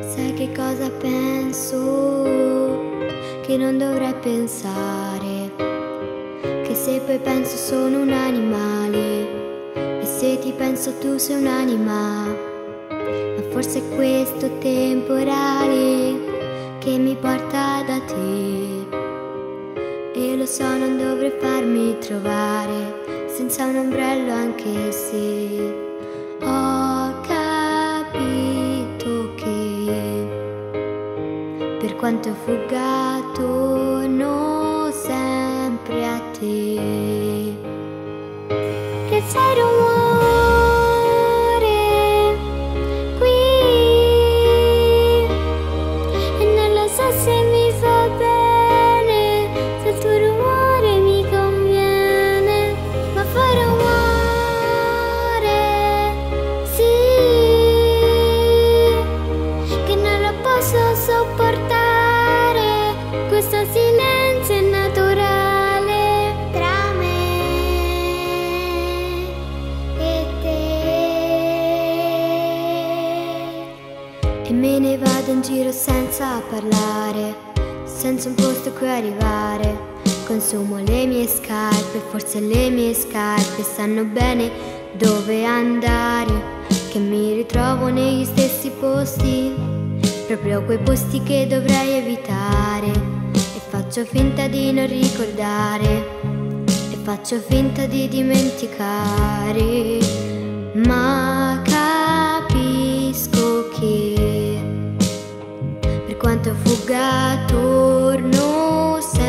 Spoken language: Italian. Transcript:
Sai che cosa penso? Che non dovrei pensare. Che se poi penso sono un animale. E se ti penso tu sei un'anima. Ma forse è questo temporale che mi porta da te. E lo so, non dovrei farmi trovare senza un ombrello anche se ho ho fugato non sempre a te. Che sei e me ne vado in giro senza parlare senza un posto a cui arrivare. Consumo le mie scarpe forse le mie scarpe sanno bene dove andare. Che mi ritrovo negli stessi posti proprio quei posti che dovrei evitare. E faccio finta di non ricordare e faccio finta di dimenticare. Ma Enquanto a fuga tornou-se